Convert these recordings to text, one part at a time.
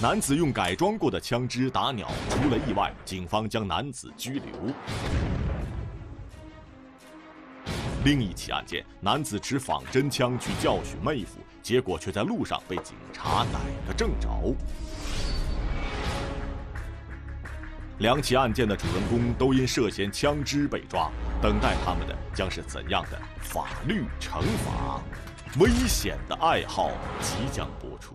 男子用改装过的枪支打鸟，出了意外，警方将男子拘留。另一起案件，男子持仿真枪去教训妹夫，结果却在路上被警察逮个正着。两起案件的主人公都因涉嫌枪支被抓，等待他们的将是怎样的法律惩罚？危险的爱好即将播出。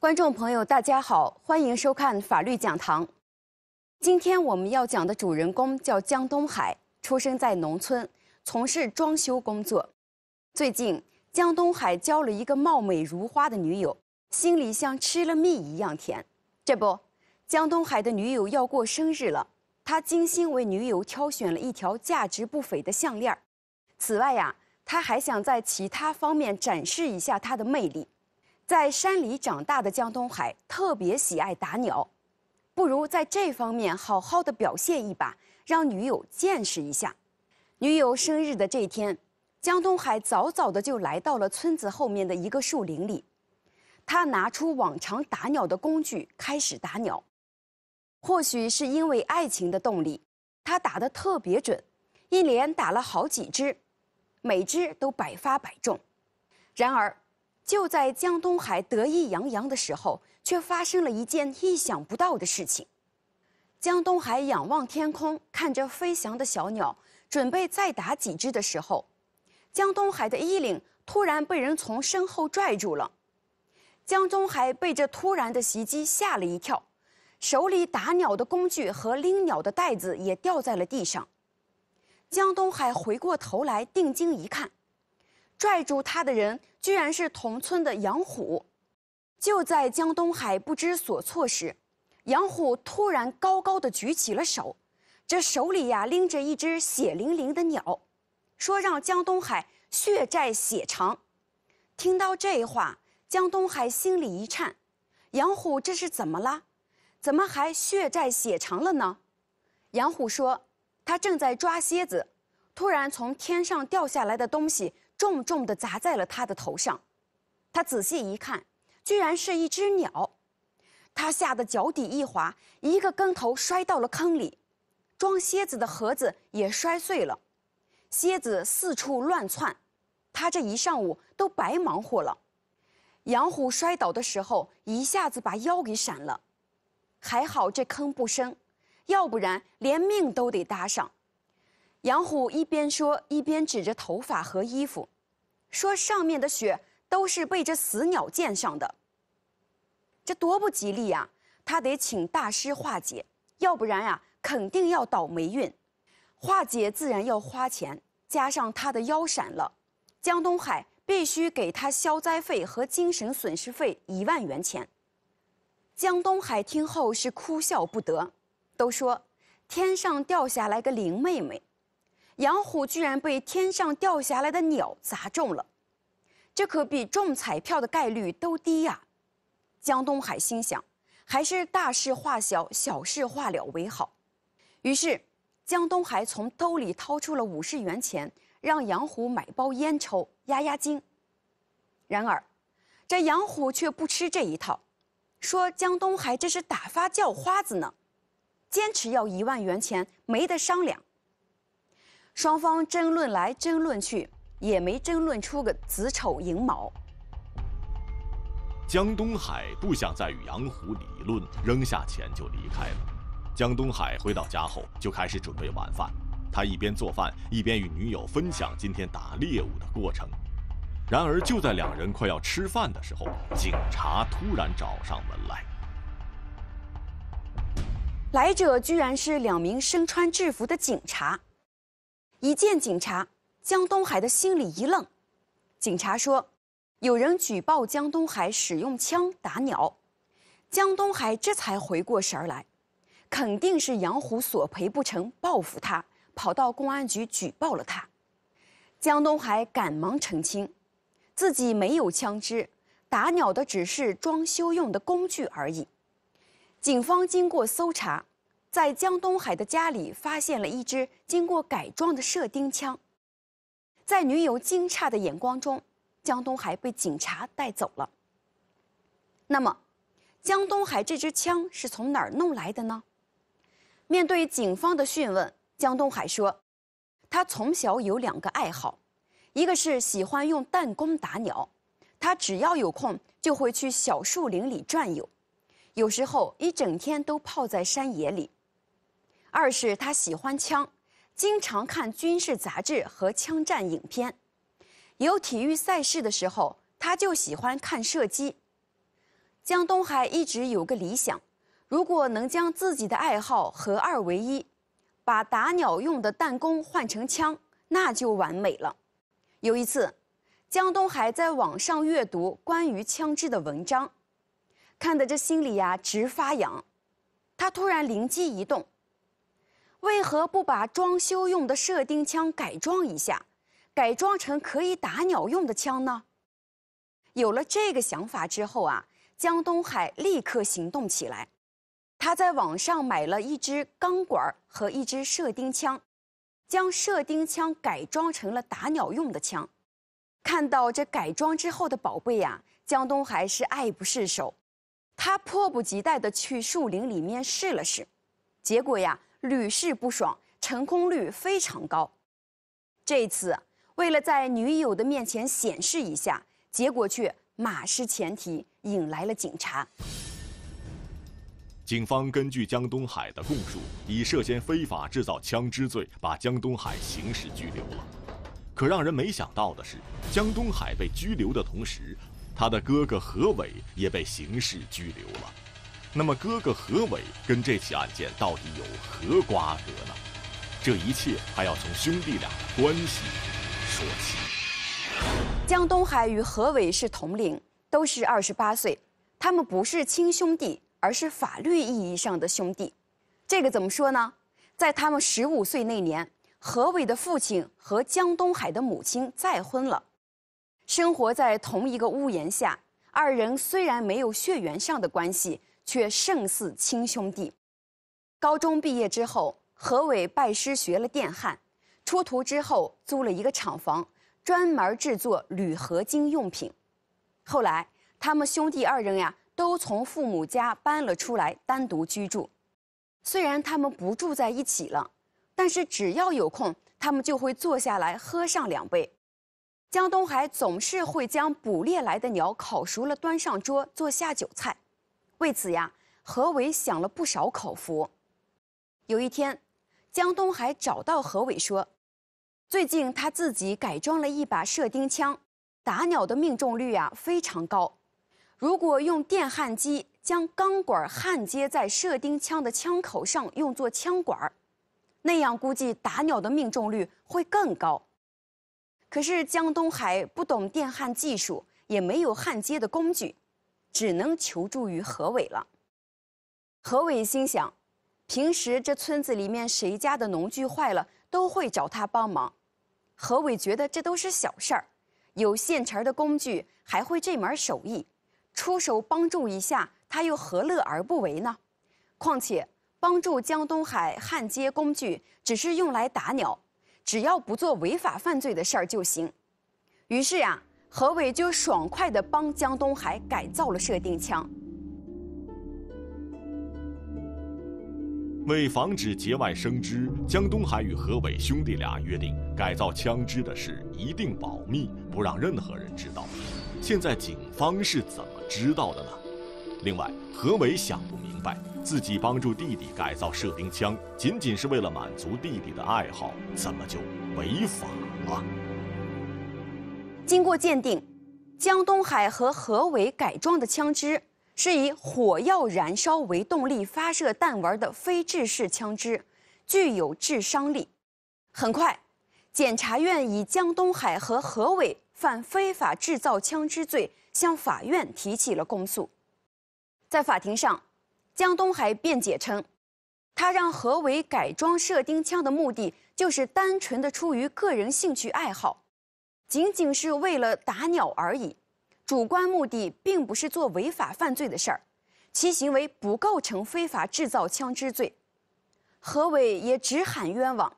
观众朋友，大家好，欢迎收看法律讲堂。今天我们要讲的主人公叫江东海，出生在农村，从事装修工作。最近，江东海交了一个貌美如花的女友，心里像吃了蜜一样甜。这不，江东海的女友要过生日了，他精心为女友挑选了一条价值不菲的项链。此外呀，他还想在其他方面展示一下他的魅力。在山里长大的江东海特别喜爱打鸟，不如在这方面好好的表现一把，让女友见识一下。女友生日的这天，江东海早早的就来到了村子后面的一个树林里，他拿出往常打鸟的工具开始打鸟。或许是因为爱情的动力，他打得特别准，一连打了好几只，每只都百发百中。然而。就在江东海得意洋洋的时候，却发生了一件意想不到的事情。江东海仰望天空，看着飞翔的小鸟，准备再打几只的时候，江东海的衣领突然被人从身后拽住了。江东海被这突然的袭击吓了一跳，手里打鸟的工具和拎鸟的袋子也掉在了地上。江东海回过头来，定睛一看。拽住他的人居然是同村的杨虎。就在江东海不知所措时，杨虎突然高高的举起了手，这手里呀拎着一只血淋淋的鸟，说让江东海血债血偿。听到这话，江东海心里一颤，杨虎这是怎么了？怎么还血债血偿了呢？杨虎说，他正在抓蝎子，突然从天上掉下来的东西。重重地砸在了他的头上，他仔细一看，居然是一只鸟，他吓得脚底一滑，一个跟头摔到了坑里，装蝎子的盒子也摔碎了，蝎子四处乱窜，他这一上午都白忙活了。杨虎摔倒的时候，一下子把腰给闪了，还好这坑不深，要不然连命都得搭上。杨虎一边说，一边指着头发和衣服，说：“上面的血都是被这死鸟溅上的。这多不吉利呀！他得请大师化解，要不然呀，肯定要倒霉运。化解自然要花钱，加上他的腰闪了，江东海必须给他消灾费和精神损失费一万元钱。”江东海听后是哭笑不得，都说天上掉下来个林妹妹。杨虎居然被天上掉下来的鸟砸中了，这可比中彩票的概率都低呀！江东海心想，还是大事化小，小事化了为好。于是，江东海从兜里掏出了五十元钱，让杨虎买包烟抽，压压惊。然而，这杨虎却不吃这一套，说江东海这是打发叫花子呢，坚持要一万元钱，没得商量。双方争论来争论去，也没争论出个子丑寅卯。江东海不想再与杨虎理论，扔下钱就离开了。江东海回到家后，就开始准备晚饭。他一边做饭，一边与女友分享今天打猎物的过程。然而，就在两人快要吃饭的时候，警察突然找上门来。来者居然是两名身穿制服的警察。一见警察，江东海的心里一愣。警察说：“有人举报江东海使用枪打鸟。”江东海这才回过神来，肯定是杨虎索赔不成，报复他，跑到公安局举报了他。江东海赶忙澄清，自己没有枪支，打鸟的只是装修用的工具而已。警方经过搜查，在江东海的家里发现了一支经过改装的射钉枪。在女友惊诧的眼光中，江东海被警察带走了。那么，江东海这支枪是从哪儿弄来的呢？面对警方的讯问，江东海说：“他从小有两个爱好。”一个是喜欢用弹弓打鸟，他只要有空就会去小树林里转悠，有时候一整天都泡在山野里。二是他喜欢枪，经常看军事杂志和枪战影片，有体育赛事的时候，他就喜欢看射击。江东海一直有个理想，如果能将自己的爱好合二为一，把打鸟用的弹弓换成枪，那就完美了。有一次，江东海在网上阅读关于枪支的文章，看得这心里呀直发痒。他突然灵机一动，为何不把装修用的射钉枪改装一下，改装成可以打鸟用的枪呢？有了这个想法之后啊，江东海立刻行动起来。他在网上买了一支钢管和一支射钉枪。将射钉枪改装成了打鸟用的枪，看到这改装之后的宝贝呀，江东还是爱不释手。他迫不及待地去树林里面试了试，结果呀屡试不爽，成功率非常高。这次为了在女友的面前显示一下，结果却马失前蹄，引来了警察。警方根据江东海的供述，以涉嫌非法制造枪支罪，把江东海刑事拘留了。可让人没想到的是，江东海被拘留的同时，他的哥哥何伟也被刑事拘留了。那么，哥哥何伟跟这起案件到底有何瓜葛呢？这一切还要从兄弟俩的关系说起。江东海与何伟是同龄，都是二十八岁，他们不是亲兄弟。而是法律意义上的兄弟，这个怎么说呢？在他们十五岁那年，何伟的父亲和江东海的母亲再婚了，生活在同一个屋檐下。二人虽然没有血缘上的关系，却胜似亲兄弟。高中毕业之后，何伟拜师学了电焊，出徒之后租了一个厂房，专门制作铝合金用品。后来，他们兄弟二人呀。都从父母家搬了出来，单独居住。虽然他们不住在一起了，但是只要有空，他们就会坐下来喝上两杯。江东海总是会将捕猎来的鸟烤熟了端上桌做下酒菜。为此呀，何伟享了不少口福。有一天，江东海找到何伟说：“最近他自己改装了一把射钉枪，打鸟的命中率啊非常高。”如果用电焊机将钢管焊接在射钉枪的枪口上，用作枪管那样估计打鸟的命中率会更高。可是江东海不懂电焊技术，也没有焊接的工具，只能求助于何伟了。何伟心想，平时这村子里面谁家的农具坏了，都会找他帮忙。何伟觉得这都是小事儿，有现成的工具，还会这门手艺。出手帮助一下，他又何乐而不为呢？况且帮助江东海焊接工具只是用来打鸟，只要不做违法犯罪的事儿就行。于是呀，何伟就爽快地帮江东海改造了射钉枪。为防止节外生枝，江东海与何伟兄弟俩约定，改造枪支的事一定保密，不让任何人知道。现在警方是怎么知道的呢？另外，何伟想不明白，自己帮助弟弟改造射钉枪，仅仅是为了满足弟弟的爱好，怎么就违法了？经过鉴定，江东海和何伟改装的枪支是以火药燃烧为动力发射弹丸的非制式枪支，具有致伤力。很快，检察院以江东海和何伟。犯非法制造枪支罪，向法院提起了公诉。在法庭上，江东海辩解称，他让何伟改装射钉枪的目的就是单纯的出于个人兴趣爱好。仅仅是为了打鸟而已，主观目的并不是做违法犯罪的事儿，其行为不构成非法制造枪支罪。何伟也只喊冤枉，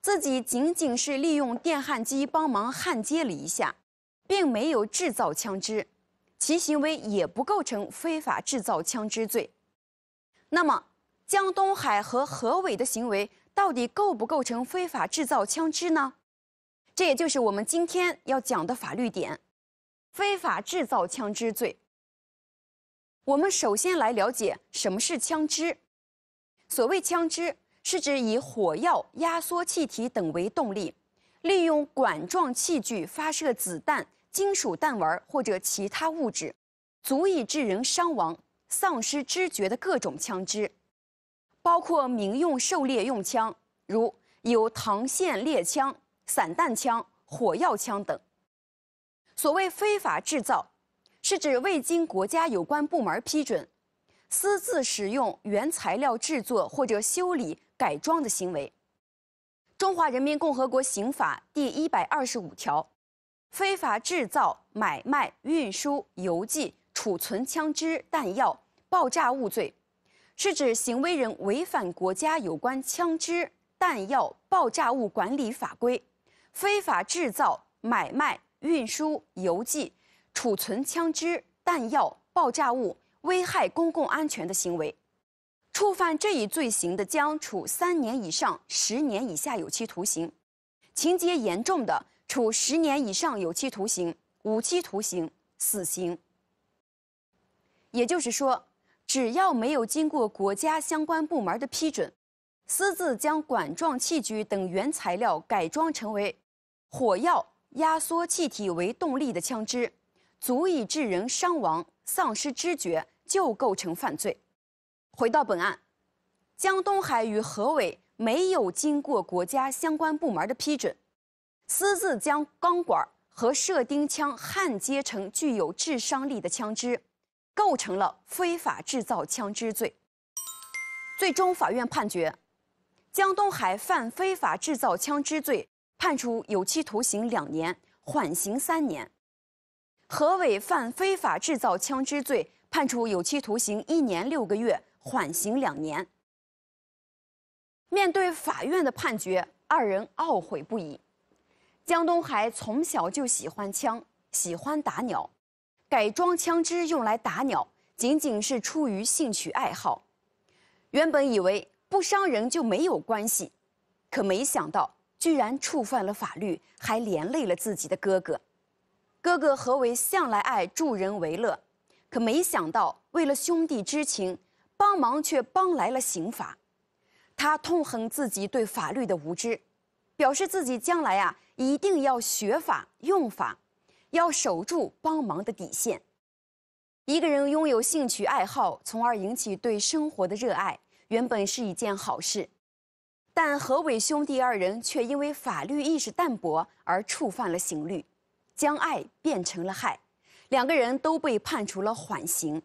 自己仅仅是利用电焊机帮忙焊接了一下，并没有制造枪支，其行为也不构成非法制造枪支罪。那么，江东海和何伟的行为？到底构不构成非法制造枪支呢？这也就是我们今天要讲的法律点：非法制造枪支罪。我们首先来了解什么是枪支。所谓枪支，是指以火药、压缩气体等为动力，利用管状器具发射子弹、金属弹丸或者其他物质，足以致人伤亡、丧失知觉的各种枪支。包括民用狩猎用枪，如有膛线猎枪、散弹枪、火药枪等。所谓非法制造，是指未经国家有关部门批准，私自使用原材料制作或者修理、改装的行为。中华人民共和国刑法第一百二十五条，非法制造、买卖、运输、邮寄、储存枪支、弹药、爆炸物罪。是指行为人违反国家有关枪支、弹药、爆炸物管理法规，非法制造、买卖、运输、邮寄、储存枪支、弹药、爆炸物，危害公共安全的行为。触犯这一罪行的，将处三年以上十年以下有期徒刑；情节严重的，处十年以上有期徒刑、无期徒刑、死刑。也就是说。只要没有经过国家相关部门的批准，私自将管状器具等原材料改装成为火药、压缩气体为动力的枪支，足以致人伤亡、丧失知觉，就构成犯罪。回到本案，江东海与何伟没有经过国家相关部门的批准，私自将钢管和射钉枪焊接成具有致伤力的枪支。构成了非法制造枪支罪。最终，法院判决江东海犯非法制造枪支罪，判处有期徒刑两年，缓刑三年；何伟犯非法制造枪支罪，判处有期徒刑一年六个月，缓刑两年。面对法院的判决，二人懊悔不已。江东海从小就喜欢枪，喜欢打鸟。改装枪支用来打鸟，仅仅是出于兴趣爱好。原本以为不伤人就没有关系，可没想到居然触犯了法律，还连累了自己的哥哥。哥哥何为向来爱助人为乐，可没想到为了兄弟之情，帮忙却帮来了刑罚。他痛恨自己对法律的无知，表示自己将来啊一定要学法用法。要守住帮忙的底线。一个人拥有兴趣爱好，从而引起对生活的热爱，原本是一件好事。但何伟兄弟二人却因为法律意识淡薄而触犯了刑律，将爱变成了害，两个人都被判处了缓刑。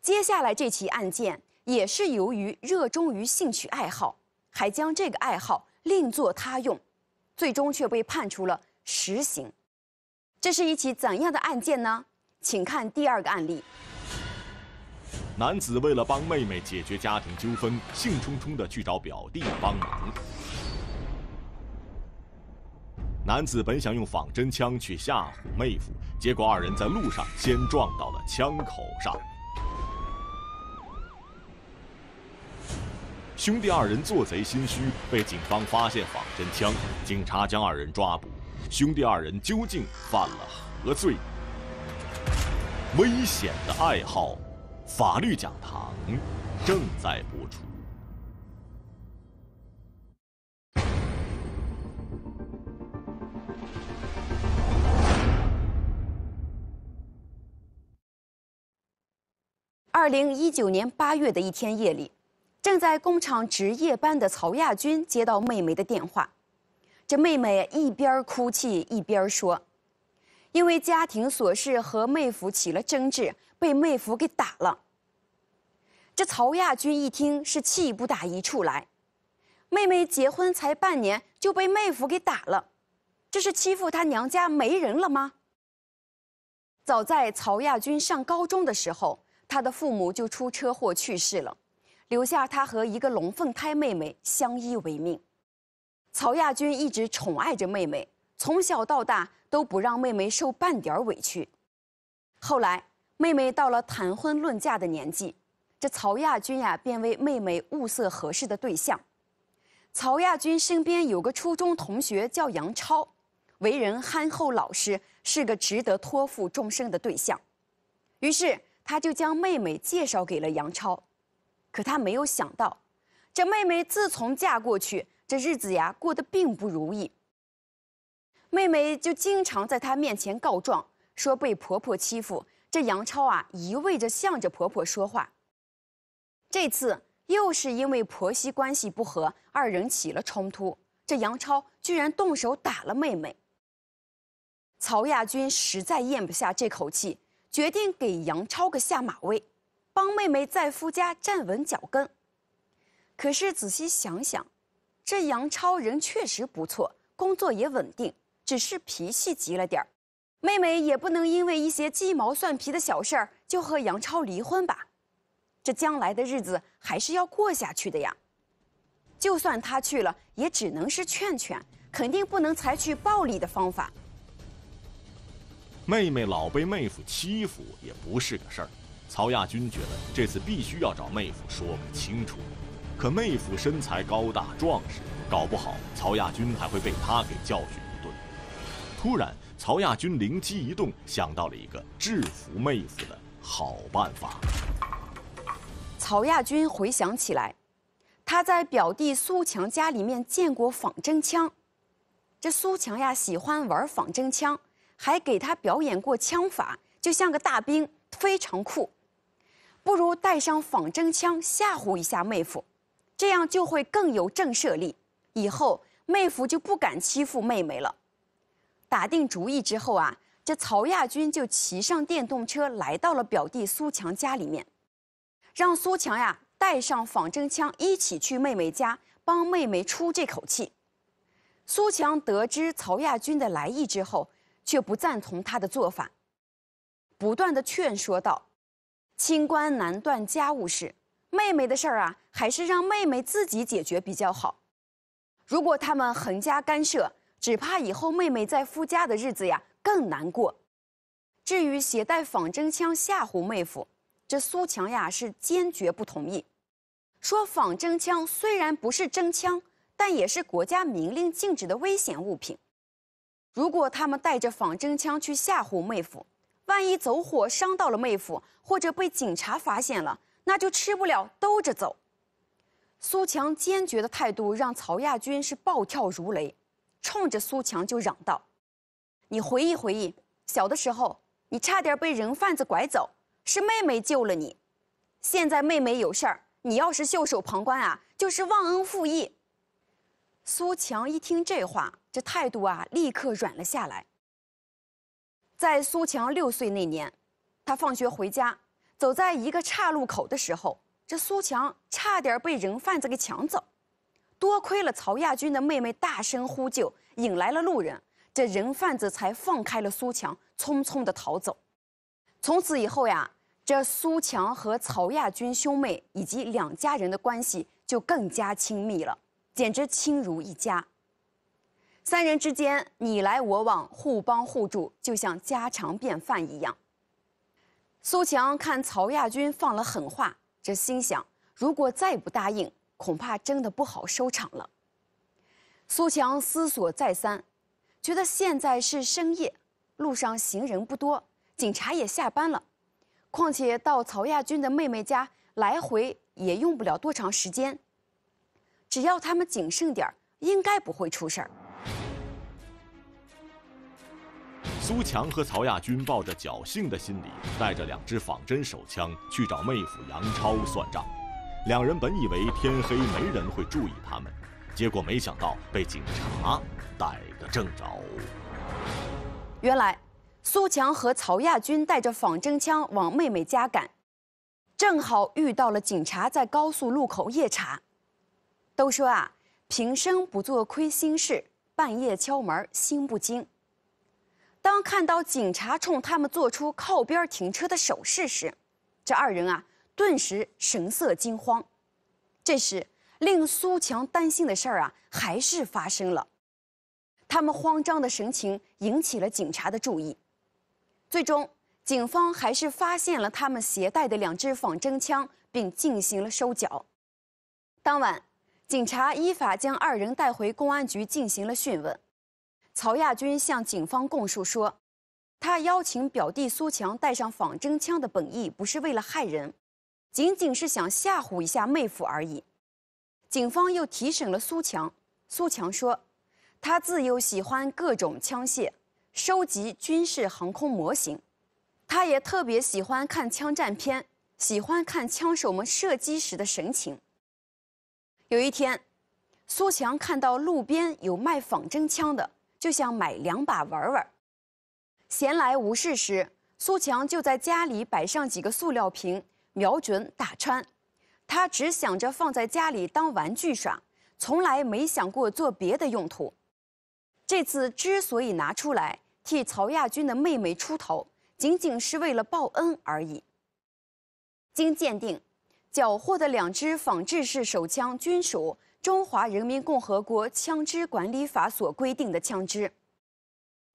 接下来这起案件也是由于热衷于兴趣爱好，还将这个爱好另作他用，最终却被判处了实刑。这是一起怎样的案件呢？请看第二个案例。男子为了帮妹妹解决家庭纠纷，兴冲冲地去找表弟帮忙。男子本想用仿真枪去吓唬妹夫，结果二人在路上先撞到了枪口上。兄弟二人做贼心虚，被警方发现仿真枪，警察将二人抓捕。兄弟二人究竟犯了何罪？危险的爱好，法律讲堂正在播出。二零一九年八月的一天夜里，正在工厂值夜班的曹亚军接到妹妹的电话。这妹妹一边哭泣一边说：“因为家庭琐事和妹夫起了争执，被妹夫给打了。”这曹亚军一听是气不打一处来，妹妹结婚才半年就被妹夫给打了，这是欺负他娘家没人了吗？早在曹亚军上高中的时候，他的父母就出车祸去世了，留下他和一个龙凤胎妹妹相依为命。曹亚军一直宠爱着妹妹，从小到大都不让妹妹受半点委屈。后来，妹妹到了谈婚论嫁的年纪，这曹亚军呀便为妹妹物色合适的对象。曹亚军身边有个初中同学叫杨超，为人憨厚老实，是个值得托付终生的对象。于是，他就将妹妹介绍给了杨超。可他没有想到，这妹妹自从嫁过去。这日子呀，过得并不如意。妹妹就经常在他面前告状，说被婆婆欺负。这杨超啊，一味着向着婆婆说话。这次又是因为婆媳关系不和，二人起了冲突。这杨超居然动手打了妹妹。曹亚军实在咽不下这口气，决定给杨超个下马威，帮妹妹在夫家站稳脚跟。可是仔细想想，这杨超人确实不错，工作也稳定，只是脾气急了点儿。妹妹也不能因为一些鸡毛蒜皮的小事儿就和杨超离婚吧？这将来的日子还是要过下去的呀。就算他去了，也只能是劝劝，肯定不能采取暴力的方法。妹妹老被妹夫欺负也不是个事儿，曹亚军觉得这次必须要找妹夫说个清楚。可妹夫身材高大壮实，搞不好曹亚军还会被他给教训一顿。突然，曹亚军灵机一动，想到了一个制服妹夫的好办法。曹亚军回想起来，他在表弟苏强家里面见过仿真枪。这苏强呀，喜欢玩仿真枪，还给他表演过枪法，就像个大兵，非常酷。不如带上仿真枪吓唬一下妹夫。这样就会更有震慑力，以后妹夫就不敢欺负妹妹了。打定主意之后啊，这曹亚军就骑上电动车来到了表弟苏强家里面，让苏强呀带上仿真枪一起去妹妹家帮妹妹出这口气。苏强得知曹亚军的来意之后，却不赞同他的做法，不断的劝说道：“清官难断家务事。”妹妹的事儿啊，还是让妹妹自己解决比较好。如果他们横加干涉，只怕以后妹妹在夫家的日子呀更难过。至于携带仿真枪吓唬妹夫，这苏强呀是坚决不同意，说仿真枪虽然不是真枪，但也是国家明令禁止的危险物品。如果他们带着仿真枪去吓唬妹夫，万一走火伤到了妹夫，或者被警察发现了。那就吃不了兜着走。苏强坚决的态度让曹亚军是暴跳如雷，冲着苏强就嚷道：“你回忆回忆，小的时候你差点被人贩子拐走，是妹妹救了你。现在妹妹有事儿，你要是袖手旁观啊，就是忘恩负义。”苏强一听这话，这态度啊立刻软了下来。在苏强六岁那年，他放学回家。走在一个岔路口的时候，这苏强差点被人贩子给抢走，多亏了曹亚军的妹妹大声呼救，引来了路人，这人贩子才放开了苏强，匆匆的逃走。从此以后呀，这苏强和曹亚军兄妹以及两家人的关系就更加亲密了，简直亲如一家。三人之间你来我往，互帮互助，就像家常便饭一样。苏强看曹亚军放了狠话，这心想：如果再不答应，恐怕真的不好收场了。苏强思索再三，觉得现在是深夜，路上行人不多，警察也下班了，况且到曹亚军的妹妹家来回也用不了多长时间，只要他们谨慎点应该不会出事儿。苏强和曹亚军抱着侥幸的心理，带着两支仿真手枪去找妹夫杨超算账。两人本以为天黑没人会注意他们，结果没想到被警察逮个正着。原来，苏强和曹亚军带着仿真枪往妹妹家赶，正好遇到了警察在高速路口夜查。都说啊，平生不做亏心事，半夜敲门，心不惊。当看到警察冲他们做出靠边停车的手势时，这二人啊，顿时神色惊慌。这时，令苏强担心的事儿啊，还是发生了。他们慌张的神情引起了警察的注意，最终，警方还是发现了他们携带的两支仿真枪，并进行了收缴。当晚，警察依法将二人带回公安局进行了讯问。曹亚军向警方供述说，他邀请表弟苏强带上仿真枪的本意不是为了害人，仅仅是想吓唬一下妹夫而已。警方又提审了苏强，苏强说，他自幼喜欢各种枪械，收集军事航空模型，他也特别喜欢看枪战片，喜欢看枪手们射击时的神情。有一天，苏强看到路边有卖仿真枪的。就想买两把玩玩。闲来无事时，苏强就在家里摆上几个塑料瓶，瞄准打穿。他只想着放在家里当玩具耍，从来没想过做别的用途。这次之所以拿出来替曹亚军的妹妹出头，仅仅是为了报恩而已。经鉴定，缴获的两支仿制式手枪均属。中华人民共和国枪支管理法所规定的枪支。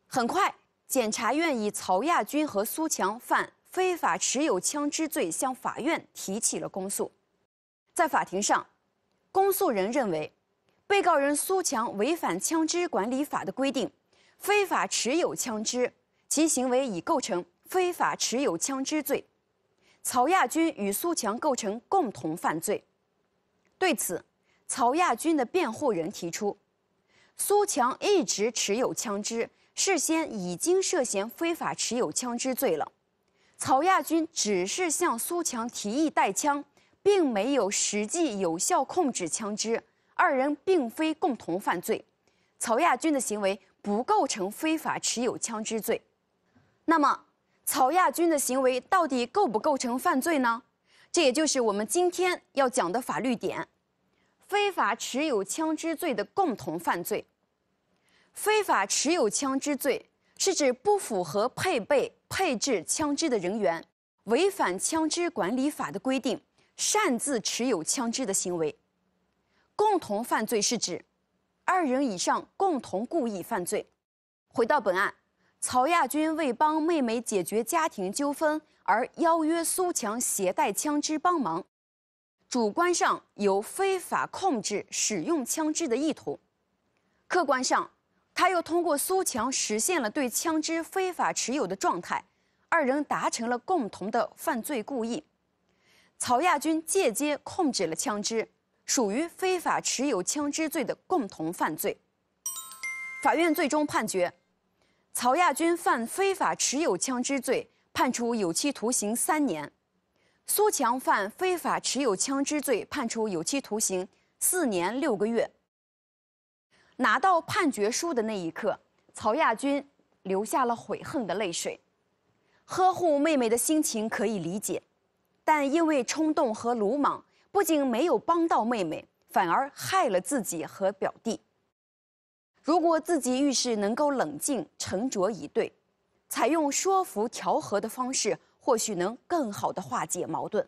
很快，检察院以曹亚军和苏强犯非法持有枪支罪向法院提起了公诉。在法庭上，公诉人认为，被告人苏强违反枪支管理法的规定，非法持有枪支，其行为已构成非法持有枪支罪。曹亚军与苏强构成共同犯罪。对此，曹亚军的辩护人提出，苏强一直持有枪支，事先已经涉嫌非法持有枪支罪了。曹亚军只是向苏强提议带枪，并没有实际有效控制枪支，二人并非共同犯罪。曹亚军的行为不构成非法持有枪支罪。那么，曹亚军的行为到底构不构成犯罪呢？这也就是我们今天要讲的法律点。非法持有枪支罪的共同犯罪。非法持有枪支罪是指不符合配备、配置枪支的人员，违反枪支管理法的规定，擅自持有枪支的行为。共同犯罪是指二人以上共同故意犯罪。回到本案，曹亚军为帮妹妹解决家庭纠纷而邀约苏强携带枪支帮忙。主观上有非法控制使用枪支的意图，客观上，他又通过苏强实现了对枪支非法持有的状态，二人达成了共同的犯罪故意。曹亚军间接控制了枪支，属于非法持有枪支罪的共同犯罪。法院最终判决，曹亚军犯非法持有枪支罪，判处有期徒刑三年。苏强犯非法持有枪支罪，判处有期徒刑四年六个月。拿到判决书的那一刻，曹亚军流下了悔恨的泪水。呵护妹妹的心情可以理解，但因为冲动和鲁莽，不仅没有帮到妹妹，反而害了自己和表弟。如果自己遇事能够冷静沉着以对，采用说服调和的方式。或许能更好的化解矛盾。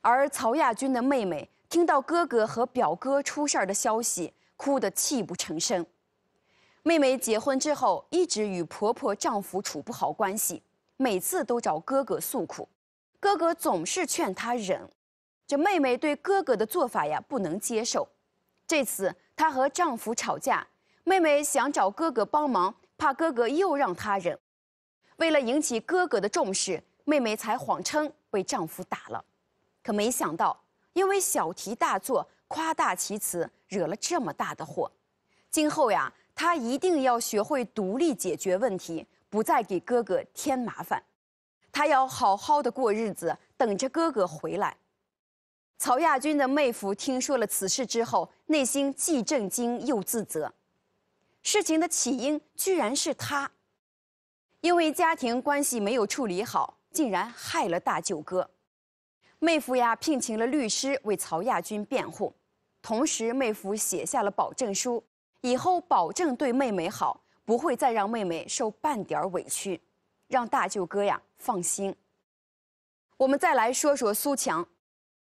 而曹亚军的妹妹听到哥哥和表哥出事儿的消息，哭得泣不成声。妹妹结婚之后一直与婆婆丈夫处不好关系，每次都找哥哥诉苦，哥哥总是劝她忍。这妹妹对哥哥的做法呀不能接受。这次她和丈夫吵架，妹妹想找哥哥帮忙，怕哥哥又让她忍。为了引起哥哥的重视，妹妹才谎称被丈夫打了，可没想到，因为小题大做、夸大其词，惹了这么大的祸。今后呀，她一定要学会独立解决问题，不再给哥哥添麻烦。她要好好的过日子，等着哥哥回来。曹亚军的妹夫听说了此事之后，内心既震惊又自责。事情的起因居然是他。因为家庭关系没有处理好，竟然害了大舅哥。妹夫呀，聘请了律师为曹亚军辩护，同时妹夫写下了保证书，以后保证对妹妹好，不会再让妹妹受半点委屈，让大舅哥呀放心。我们再来说说苏强。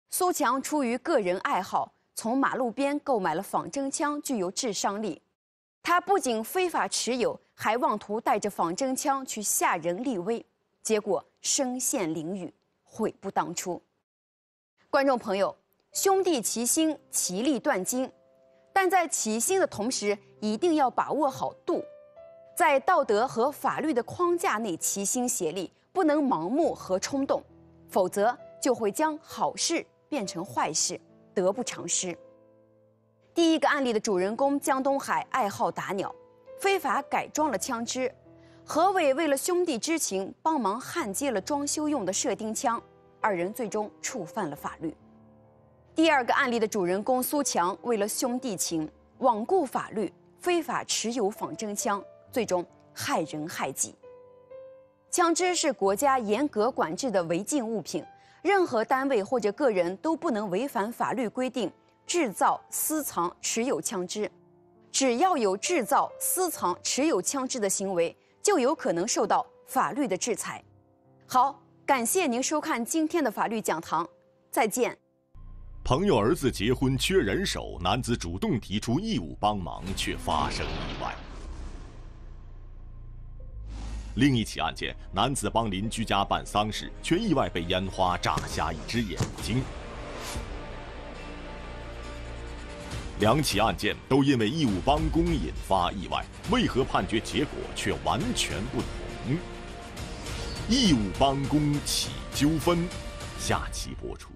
苏强出于个人爱好，从马路边购买了仿真枪，具有致伤力。他不仅非法持有，还妄图带着仿真枪去吓人立威，结果身陷囹圄，悔不当初。观众朋友，兄弟齐心，其利断金，但在齐心的同时，一定要把握好度，在道德和法律的框架内齐心协力，不能盲目和冲动，否则就会将好事。变成坏事，得不偿失。第一个案例的主人公江东海爱好打鸟，非法改装了枪支。何伟为了兄弟之情，帮忙焊接了装修用的射钉枪，二人最终触犯了法律。第二个案例的主人公苏强为了兄弟情，罔顾法律，非法持有仿真枪，最终害人害己。枪支是国家严格管制的违禁物品。任何单位或者个人都不能违反法律规定制造、私藏、持有枪支。只要有制造、私藏、持有枪支的行为，就有可能受到法律的制裁。好，感谢您收看今天的法律讲堂，再见。朋友儿子结婚缺人手，男子主动提出义务帮忙，却发生意外。另一起案件，男子帮邻居家办丧事，却意外被烟花炸瞎一只眼睛。两起案件都因为义务帮工引发意外，为何判决结果却完全不同？义务帮工起纠纷，下期播出。